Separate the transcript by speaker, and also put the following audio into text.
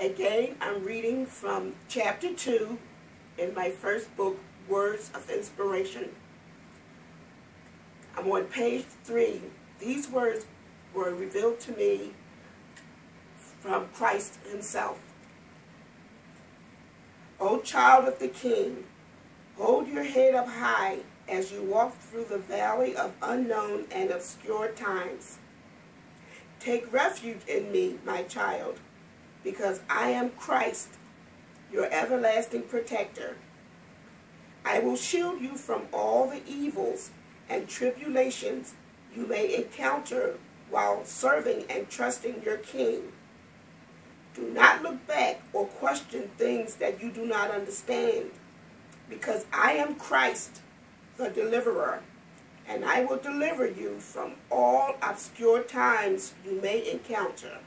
Speaker 1: Again, I'm reading from chapter 2 in my first book, Words of Inspiration. I'm on page 3. These words were revealed to me from Christ himself. O child of the King, hold your head up high as you walk through the valley of unknown and obscure times. Take refuge in me, my child because I am Christ, your everlasting protector. I will shield you from all the evils and tribulations you may encounter while serving and trusting your King. Do not look back or question things that you do not understand, because I am Christ, the deliverer, and I will deliver you from all obscure times you may encounter.